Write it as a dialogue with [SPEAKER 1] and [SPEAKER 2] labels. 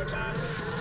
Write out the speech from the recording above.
[SPEAKER 1] everybody.